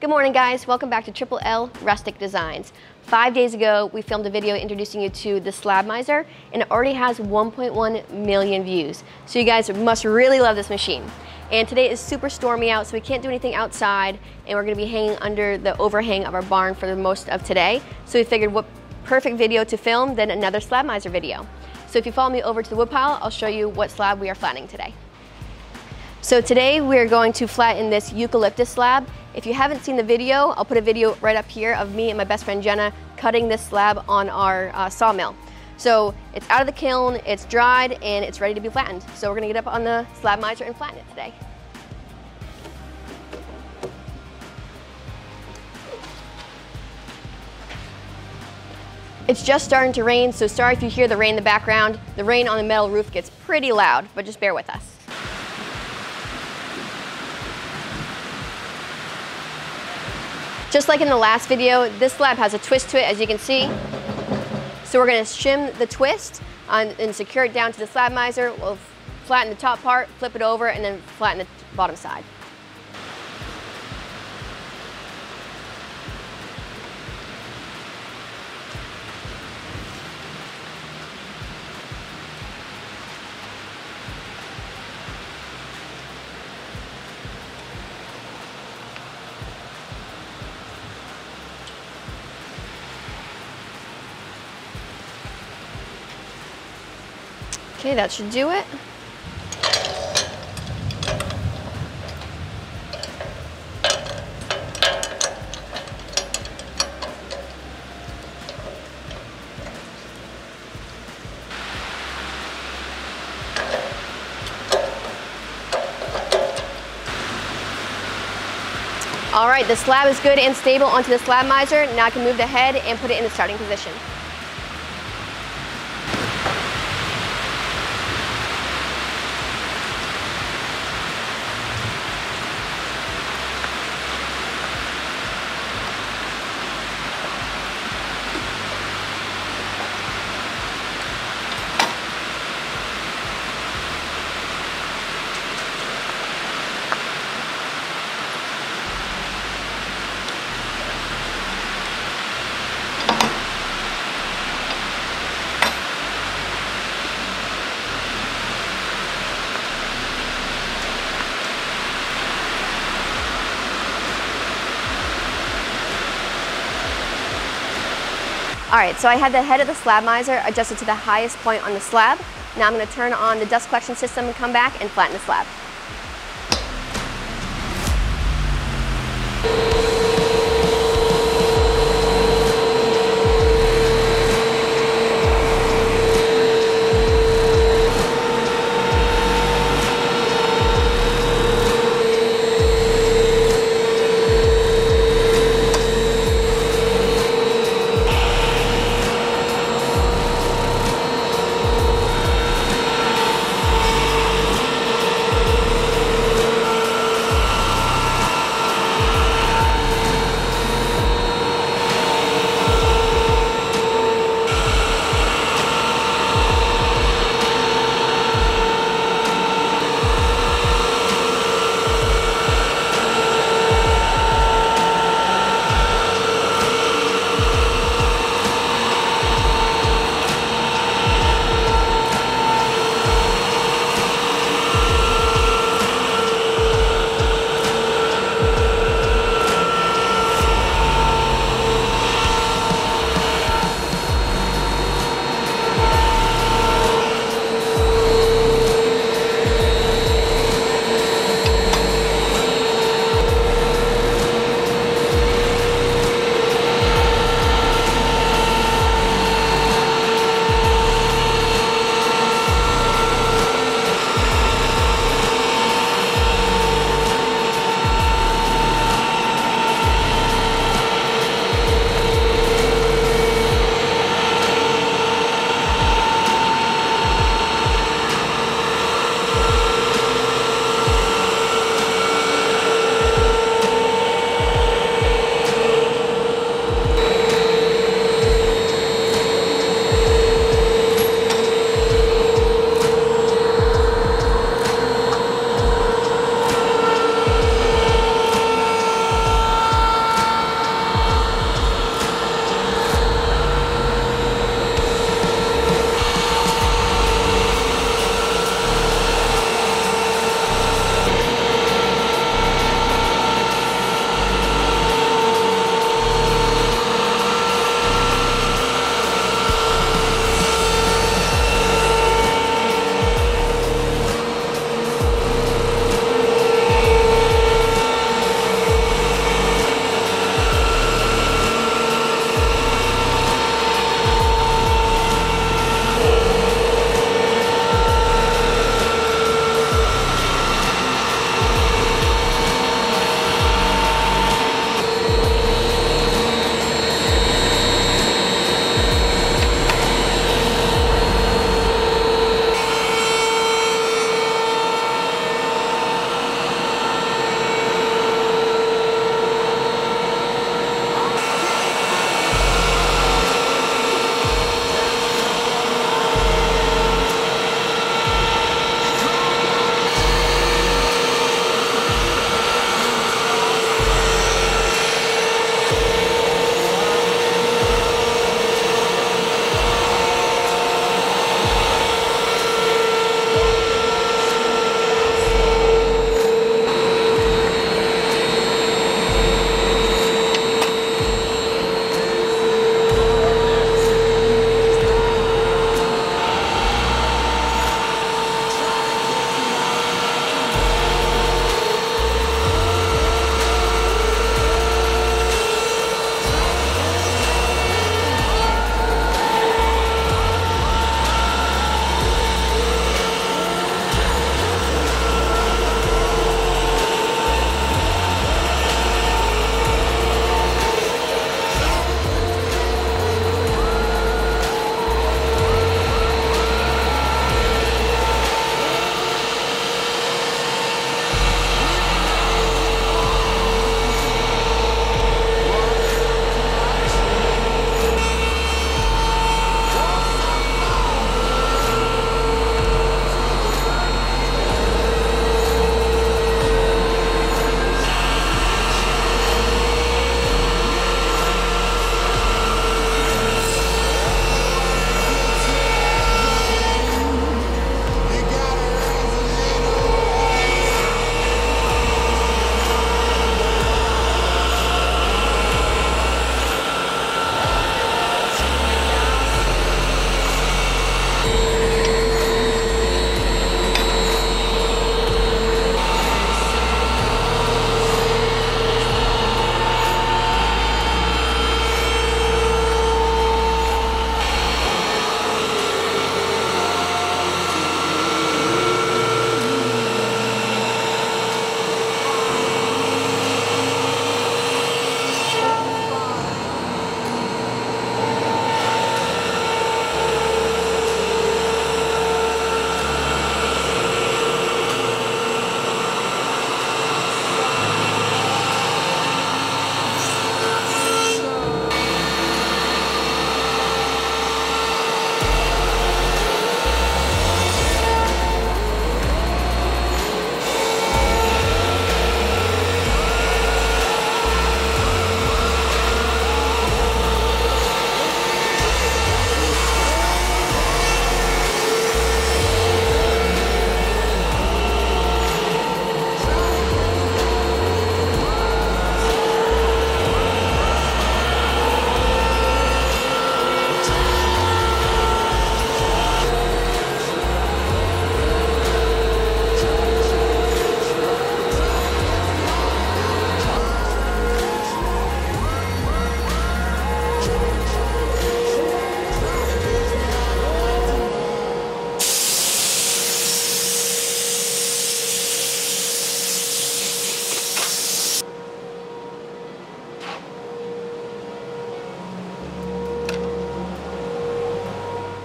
Good morning guys, welcome back to Triple L Rustic Designs. Five days ago, we filmed a video introducing you to the Slabmizer and it already has 1.1 million views. So you guys must really love this machine. And today is super stormy out, so we can't do anything outside and we're gonna be hanging under the overhang of our barn for the most of today. So we figured what perfect video to film than another Slabmizer video. So if you follow me over to the woodpile, I'll show you what slab we are flattening today. So today we're going to flatten this eucalyptus slab. If you haven't seen the video, I'll put a video right up here of me and my best friend Jenna cutting this slab on our uh, sawmill. So it's out of the kiln, it's dried, and it's ready to be flattened. So we're gonna get up on the Slabmizer and flatten it today. It's just starting to rain, so sorry if you hear the rain in the background. The rain on the metal roof gets pretty loud, but just bear with us. Just like in the last video, this slab has a twist to it, as you can see. So we're gonna shim the twist on, and secure it down to the Slabmizer. We'll flatten the top part, flip it over, and then flatten the bottom side. Okay, that should do it. All right, the slab is good and stable onto the Slabmizer. Now I can move the head and put it in the starting position. All right, so I had the head of the Slabmizer adjusted to the highest point on the slab. Now I'm gonna turn on the dust collection system and come back and flatten the slab.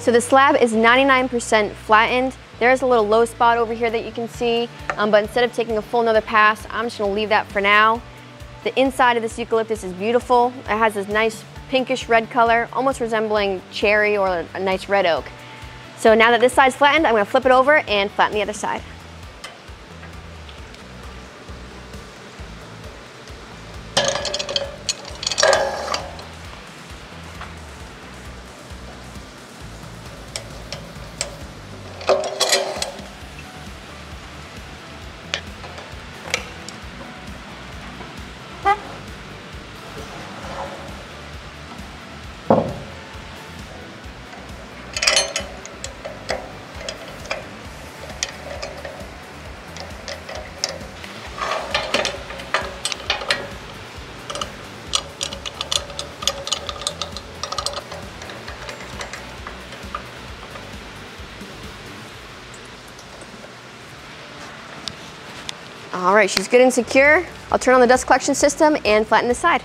So the slab is 99% flattened. There is a little low spot over here that you can see, um, but instead of taking a full another pass, I'm just gonna leave that for now. The inside of this eucalyptus is beautiful. It has this nice pinkish red color, almost resembling cherry or a nice red oak. So now that this side's flattened, I'm gonna flip it over and flatten the other side. All right, she's good and secure. I'll turn on the dust collection system and flatten the side.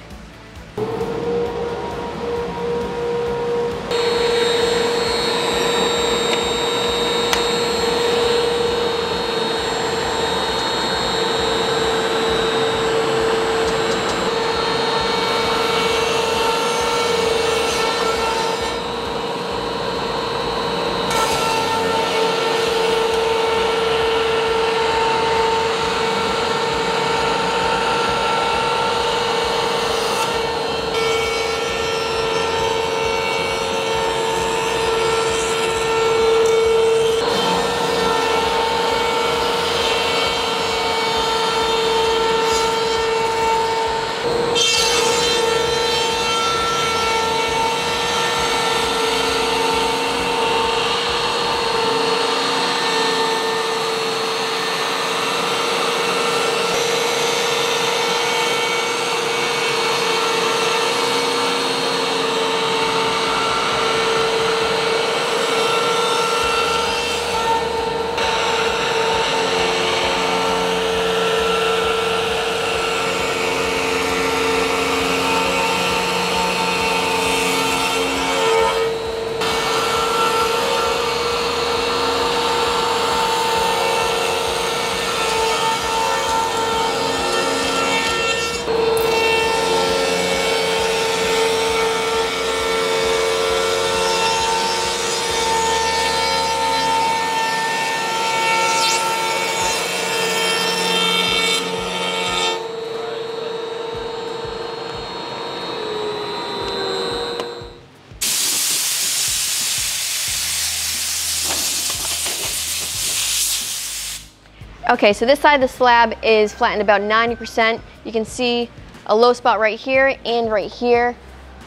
Okay, so this side of the slab is flattened about 90%. You can see a low spot right here and right here.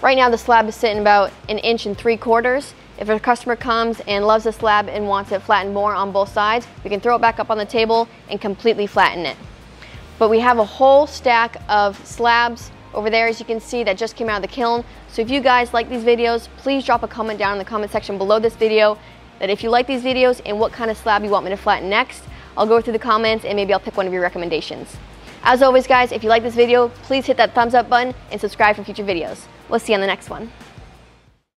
Right now the slab is sitting about an inch and three quarters. If a customer comes and loves the slab and wants it flattened more on both sides, we can throw it back up on the table and completely flatten it. But we have a whole stack of slabs over there as you can see that just came out of the kiln. So if you guys like these videos, please drop a comment down in the comment section below this video that if you like these videos and what kind of slab you want me to flatten next. I'll go through the comments and maybe I'll pick one of your recommendations. As always guys, if you like this video, please hit that thumbs up button and subscribe for future videos. We'll see you on the next one.